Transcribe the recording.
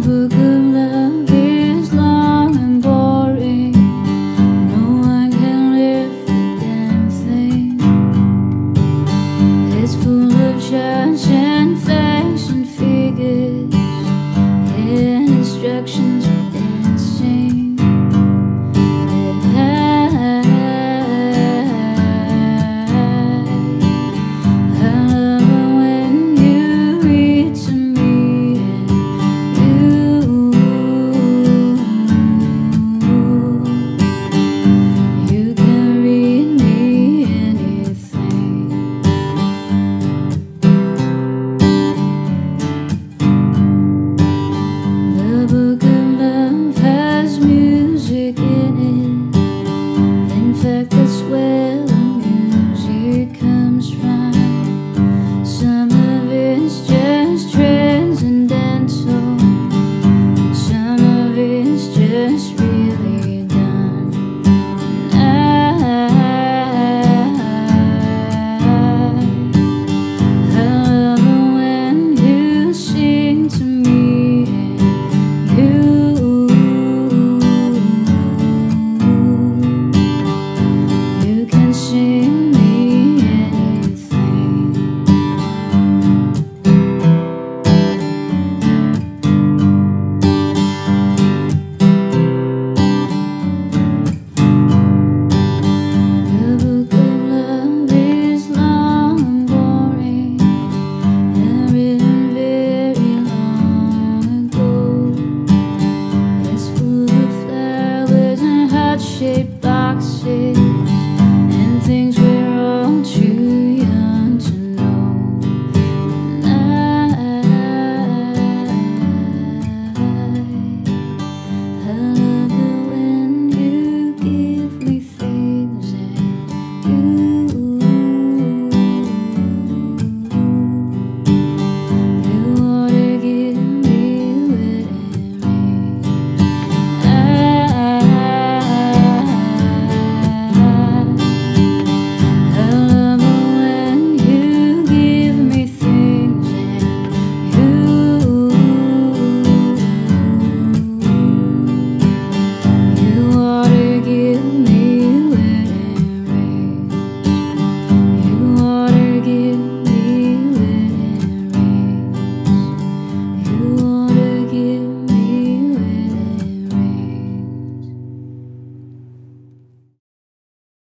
부금 shaped by